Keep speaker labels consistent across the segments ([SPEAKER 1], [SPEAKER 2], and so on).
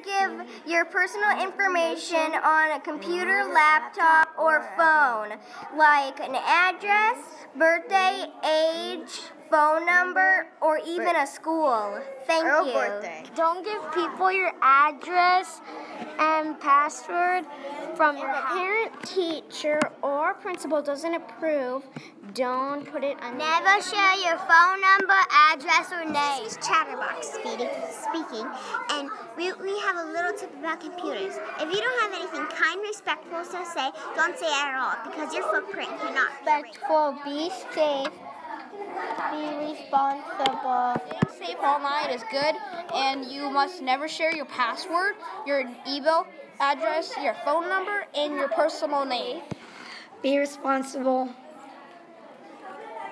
[SPEAKER 1] Give your personal information on a computer, laptop, or phone, like an address, birthday, age, phone mm-hmm. number, or even a school. Thank
[SPEAKER 2] Or
[SPEAKER 1] you.
[SPEAKER 2] birthday.
[SPEAKER 3] Don't give people your address and password from your house.
[SPEAKER 4] parent, teacher, or principal doesn't approve, don't put it on.
[SPEAKER 1] Never share your phone number, address, or name.
[SPEAKER 5] This is Chatterbox speaking, speaking, and we, we have a little tip about computers. If you don't have anything kind, respectful to say, don't say it at all because your footprint cannot.
[SPEAKER 4] Respectful, be safe, be responsible.
[SPEAKER 2] Being safe online is good, and you must never share your password, your email address, your phone number, and your personal name.
[SPEAKER 3] Be responsible.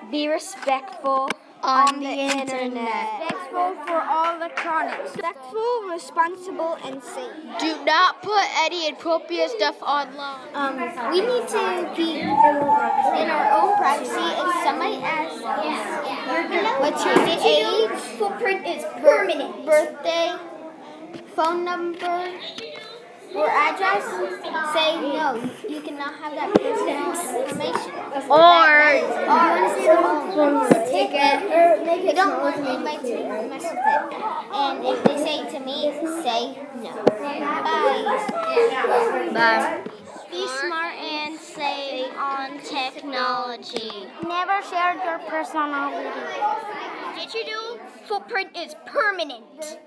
[SPEAKER 4] Be respectful
[SPEAKER 3] On the internet.
[SPEAKER 4] Respectful for all electronics. Respectful, responsible, and safe.
[SPEAKER 2] Do not put any inappropriate stuff online.
[SPEAKER 4] Um, we need to be in our own privacy. If somebody asks us, what's your age, footprint is permanent. Birthday, phone number, or address, say no. You cannot have that personal information. Or take it. You don't want anybody to mess with it. And if they say to me, say no. Bye.
[SPEAKER 2] Bye.
[SPEAKER 4] Be smart and save on technology.
[SPEAKER 1] Never share your personality.
[SPEAKER 4] Did you do? Footprint is permanent.